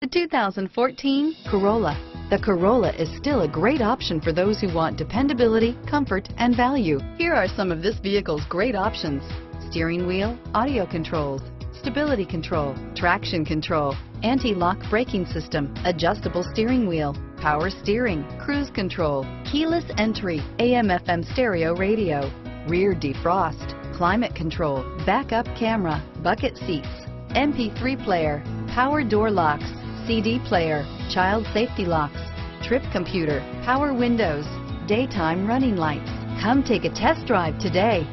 The 2014 Corolla. The Corolla is still a great option for those who want dependability, comfort, and value. Here are some of this vehicle's great options. Steering wheel, audio controls, stability control, traction control, anti-lock braking system, adjustable steering wheel, power steering, cruise control, keyless entry, AM FM stereo radio, rear defrost, climate control, backup camera, bucket seats, MP3 player, power door locks, CD player, child safety locks, trip computer, power windows, daytime running lights. Come take a test drive today.